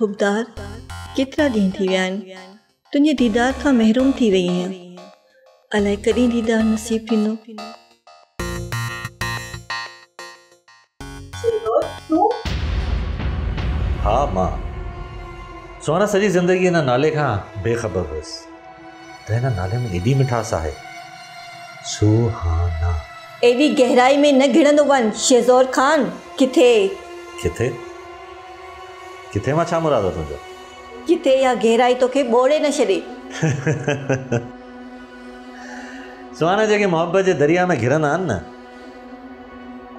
हुबदार केतिरा ॾींहं थी विया आहिनि तुंहिंजे दीदार खां महरूम थी वई आहियाँ अलाए कॾहिं दीदार नसीब थींदो हा माँ। सोना सॼी ज़िंदगी हिन नाले खां बेख़बर हुअसि त हिन नाले में एॾी मिठास आहे। सुहाना। एॾी गहराई में न घिड़ंदो वञ शेज़ोर ख़ान। किथे? किथे? किथे माँ छा मुराद आहे तुंहिंजो किथे या गहराई तोखे ॿोड़े न छॾे सुहाना जेके मोहबत जे दरिया में घिरंदा आहिनि न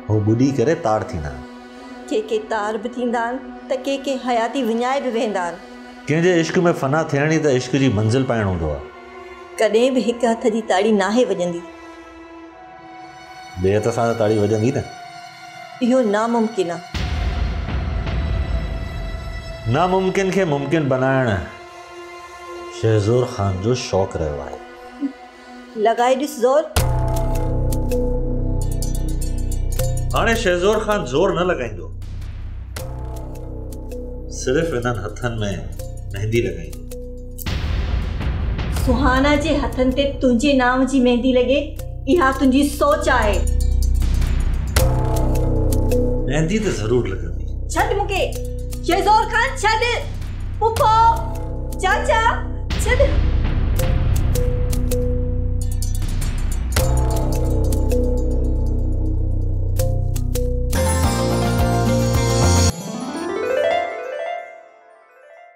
हू ॿुॾी करे तार थींदा आहिनि। के के तार बि थींदा आहिनि त के के हयाती विञाए बि वेंदा आहिनि। कंहिंजे इश्क में फना थियणी त इश्क जी मंज़िल पाइणु हूंदो आहे। कॾहिं बि हिकु हथ जी ताड़ी नाहे वॼंदी। ॿिए हथ सां ताड़ी वॼंदी न। इहो नामुमकिन आहे। नामुमकिन खे मुमकिन बनाइणु शहज़ोर ख़ान जो शौक़ु रहियो आहे लॻाए ॾिस ज़ोर। हाणे शहज़ोर ख़ान ज़ोर न लॻाईंदो सिर्फ़ु हिननि हथनि में मेहंदी लॻाईंदो सुहाना जे हथनि ते तुंहिंजे नाम जी मेहंदी लॻे इहा तुंहिंजी सोच आहे। मेहंदी त ज़रूरु लॻंदी छॾ मूंखे ख़ान छॾ पुफो चाचा छॾ